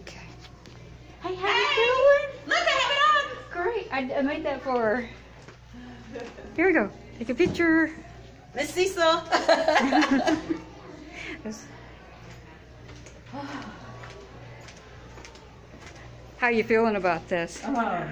Okay. Hey, how you doing? Look, I have it on. Great. I, I made that for her. Here we go. Take a picture. Miss Cecil. This- How you feeling about this? oh,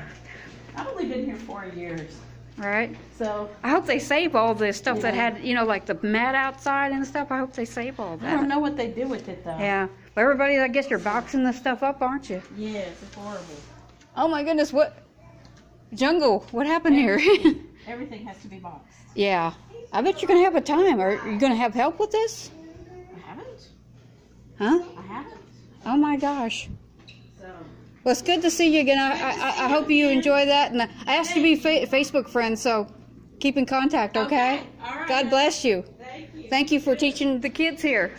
I've only been here four years, Right? so I hope they save all the stuff that had, you know, like the mat outside and stuff. I hope they save all that. I don't know what they do with it though. Yeah. Well, everybody, I guess you're boxing this stuff up, aren't you? Yes, it's horrible. Oh my goodness, what? Jungle, what happened here? Everything has to be boxed. yeah. I bet you're going to have a time. Are you going to have help with this? I haven't. Huh? I haven't. Oh my gosh. So. Well, it's good to see you again. I, I, I hope you enjoy that. And I asked you to be fa- Facebook friends, so keep in contact, okay? All right. God bless you. Thank you. Thank you for teaching the kids here.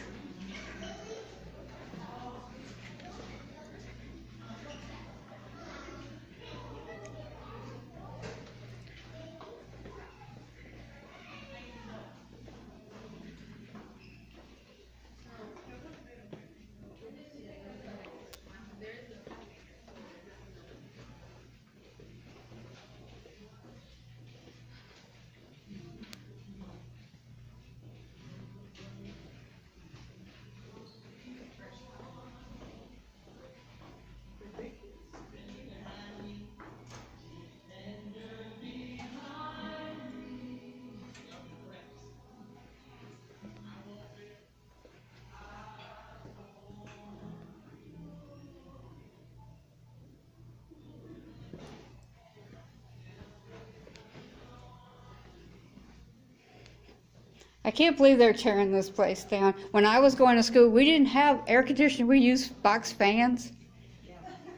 I can't believe they're tearing this place down. When I was going to school, we didn't have air conditioning. We used box fans.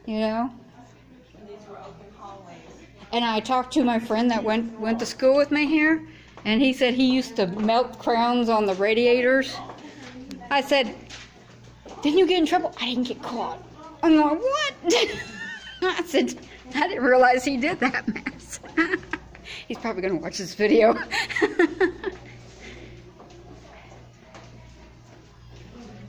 You know? And I talked to my friend that went went to school with me here, and he said he used to melt crowns on the radiators. I said, "Didn't you get in trouble?" I didn't get caught. I'm like, "What?" I said, "I didn't realize he did that mess." He's probably gonna watch this video.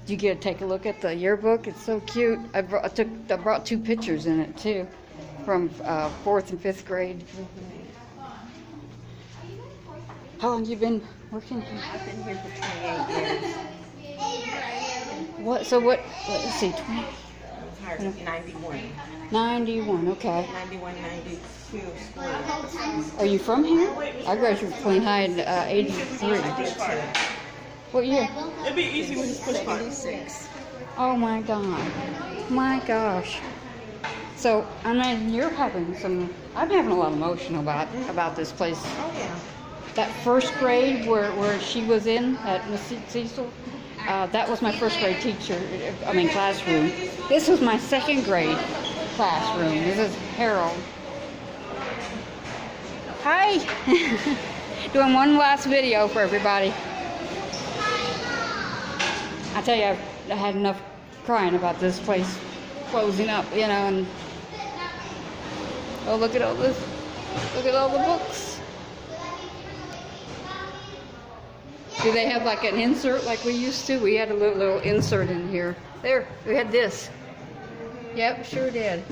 you get to take a look at the yearbook? It's so cute. I brought I took I brought two pictures in it too, from uh, fourth and fifth grade. How long you been working here? I've been here for 28 years. What? So what? Let's see, 20, I was hired in 91. 91. Okay. 91, 92. Are you from here? I graduated from Plain High in uh, '83. I did. What year? It'd be easy with his push 76. Oh my God. My gosh. So I mean, you're having some. I'm having a lot of emotion about about this place. Oh, yeah. That first grade where, where she was in at Miss Cecil, uh, that was my first grade teacher, I mean classroom. This was my second grade classroom. This is Harold. Hi! Doing one last video for everybody. I tell you, I've, I had enough crying about this place closing up, you know, and oh, look at all this. Look at all the books. Do they have like an insert like we used to? We had a little, little insert in here. There, we had this. Yep, sure did.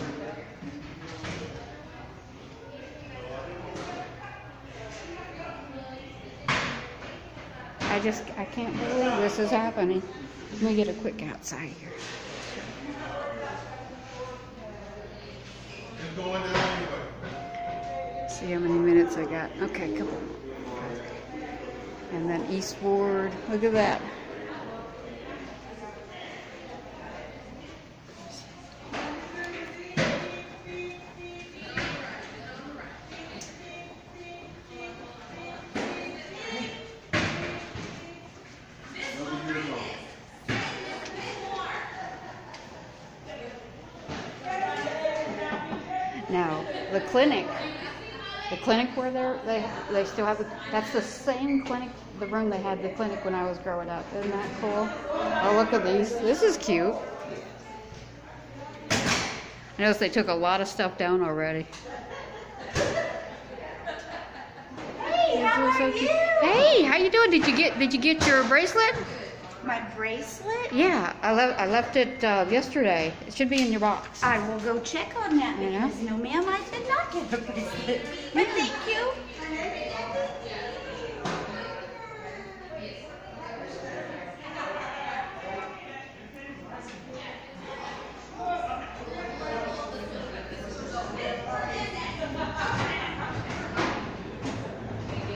I just, I can't believe this is happening. Let me get a quick outside here. See how many minutes I got. Okay, couple. And then East Ward. Look at that. Now, the clinic, the clinic where they're, they they still have the, that's the same clinic, the room they had the clinic when I was growing up. Isn't that cool? Oh, look at these. This is cute. I noticed they took a lot of stuff down already. This is so cute. Hey, how you doing? Did you get did you get your bracelet? My bracelet? Yeah, I left I left it uh, yesterday. It should be in your box. I will go check on that because no, ma'am, I did not get a bracelet. But thank you.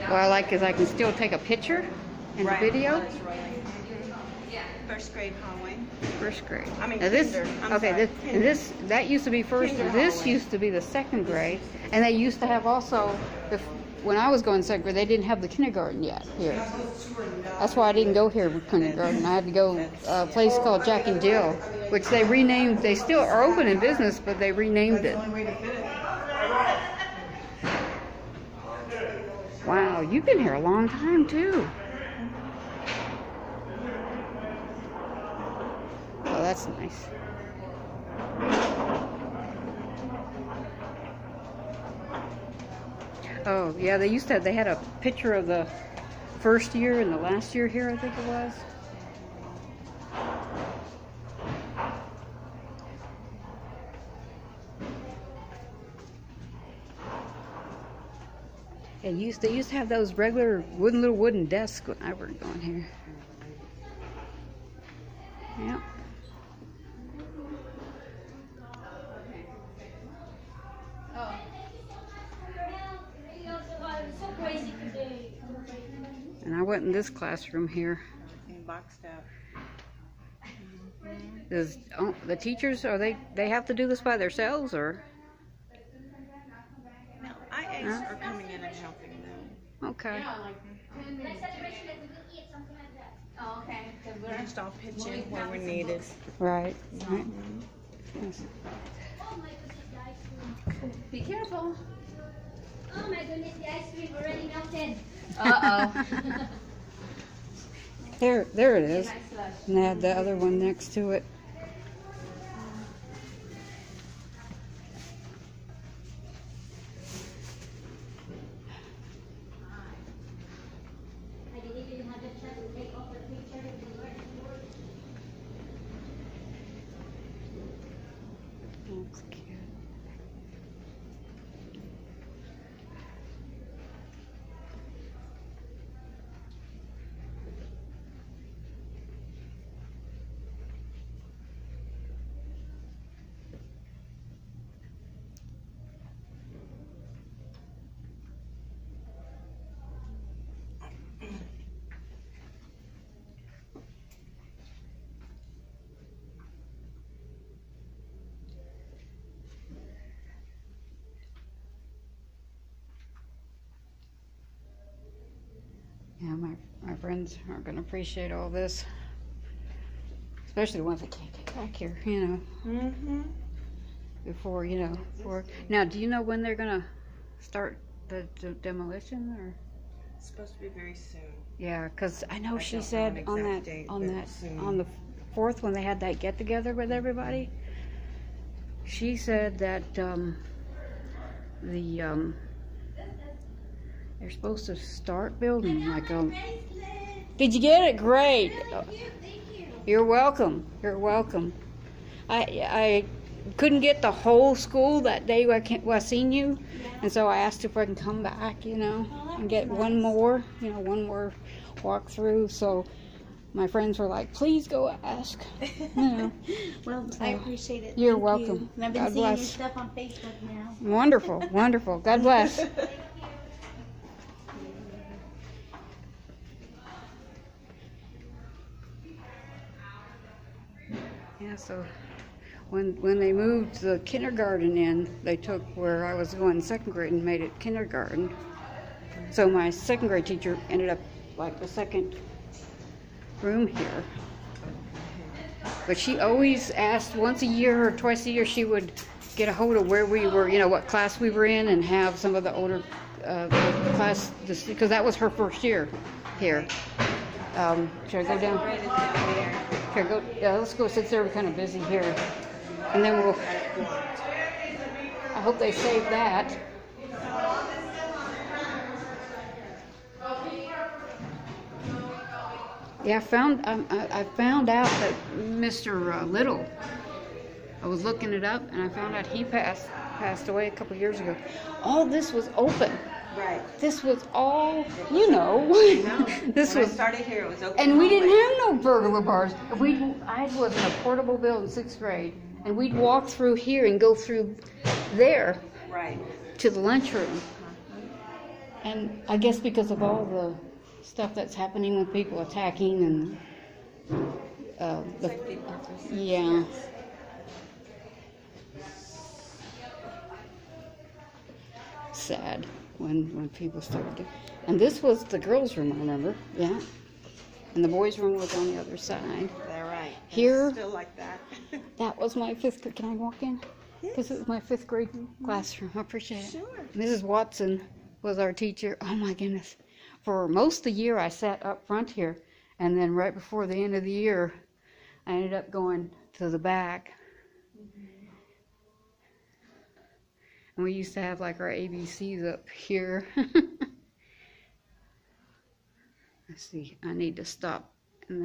What I like is I can still take a picture in the video. First grade hallway. First grade. I mean Now this, kinder. Okay, sorry, this, kinder. this, that used to be first, Kinder this hallway. used to be the second grade. And they used to have also, the, when I was going second grade, they didn't have the kindergarten yet here. That's why I didn't go here with kindergarten. I had to go uh, a place called Jack and Jill, which they renamed, they still are open in business, but they renamed it. Wow, you've been here a long time too. That's nice. Oh, yeah, they used to have, they had a picture of the first year and the last year here, I think it was. And used they used to have those regular wooden little wooden desks when I was going here. Yep. And I went in this classroom here. And boxed out. Does oh, the teachers are they they have to do this by themselves or No, IAs are coming in and helping them. okay? Oh, okay. We just all pitch in where we're needed. Right. Mm-hmm. right. Yes. Be careful. Oh my goodness, the ice cream already melted. Uh oh. There there it is. And had the other one next to it. Yeah, my my friends are gonna appreciate all this, especially the ones that can't get back here. You know, Mm-hmm. before you know. Before now, do you know when they're gonna start the d- demolition or? It's supposed to be very soon. Yeah, because I know I she don't know said on that date, on that soon. on the fourth when they had that get together with everybody. She said that um, the um, they're supposed to start building like um, a. Did you get it? Great. You're welcome. You're welcome. I I couldn't get the whole school that day I, I seen you, and so I asked if I can come back, you know, and get one more, you know, one more walk through. So my friends were like, "Please go ask." You know, Well, I appreciate it. You're Thank welcome. You. And I've been God seeing your bless. stuff on Facebook now. wonderful, wonderful. God bless. Yeah, so when when they moved the kindergarten in, they took where I was going second grade and made it kindergarten. So my second grade teacher ended up like the second room here. But she always asked once a year or twice a year she would get a hold of where we were, you know, what class we were in, and have some of the older uh, class because that was her first year here. Um, should I go down? Right at the there. Here, go. Yeah, let's go since they're kind of busy here, and then we'll. I hope they save that. Yeah, I found um, I, I found out that Mr. Uh, Little. I was looking it up, and I found out he passed passed away a couple years ago. All this was open. Right. This was all, you know. This when was, I started here, it was open. and we didn't have no burglar bars. We I was in a portable bill in sixth grade, and we'd walk through here and go through there Right. to the lunchroom. And I guess because of all the stuff that's happening with people attacking and uh, the, yeah. Sad when when people started. And this was the girls' room, I remember. Yeah. And the boys' room was on the other side. They're right. Here- Still like that. That was my fifth grade. Can I walk in? Yes. This is my fifth grade classroom. I appreciate it. Sure. Mrs. Watson was our teacher. Oh my goodness. For most of the year, I sat up front here. And then right before the end of the year, I ended up going to the back. We used to have like our ABCs up here. Let's see, I need to stop